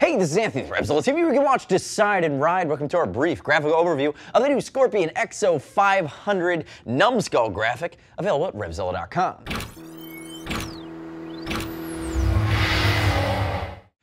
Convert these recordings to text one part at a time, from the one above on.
Hey, this is Anthony from Revzilla TV. We can watch, decide, and ride. Welcome to our brief graphical overview of the new Scorpion EXO 500 numbskull graphic, available at Revzilla.com.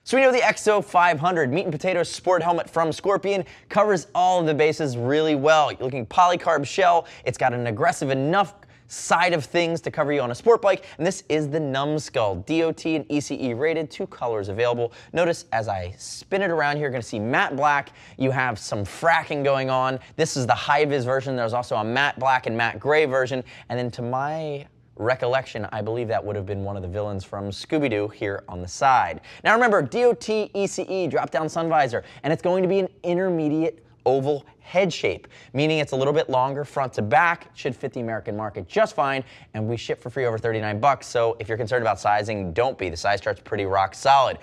So we know the EXO 500 meat and potato sport helmet from Scorpion covers all of the bases really well. You're looking polycarb shell. It's got an aggressive enough side of things to cover you on a sport bike, and this is the Numbskull, DOT and ECE rated, two colors available. Notice as I spin it around here, you're gonna see matte black, you have some fracking going on. This is the high-vis version, there's also a matte black and matte gray version, and then to my recollection, I believe that would have been one of the villains from Scooby-Doo here on the side. Now remember, DOT ECE drop-down sun visor, and it's going to be an intermediate oval head shape, meaning it's a little bit longer front to back, should fit the American market just fine, and we ship for free over 39 bucks. So if you're concerned about sizing, don't be. The size chart's pretty rock solid.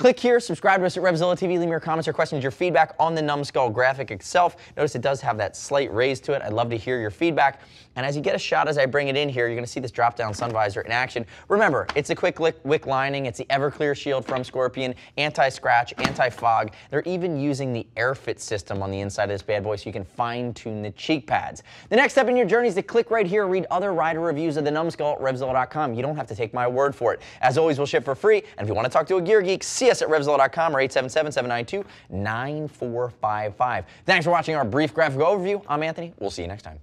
Click here, subscribe to us at Revzilla TV, leave me your comments or questions, your feedback on the numbskull graphic itself. Notice it does have that slight raise to it. I'd love to hear your feedback. And as you get a shot as I bring it in here, you're gonna see this drop-down sun visor in action. Remember, it's a KwickWick lining, it's the Everclear shield from Scorpion, anti-scratch, anti-fog. They're even using the AirFit system on the inside of this bad boy so you can fine-tune the cheek pads. The next step in your journey is to click right here, read other rider reviews of the numbskull at Revzilla.com. You don't have to take my word for it. As always, we'll ship for free. And if you wanna talk to a gear geek, us at Revzilla.com or 877-792-9455. Thanks for watching our brief graphic overview. I'm Anthony. We'll see you next time.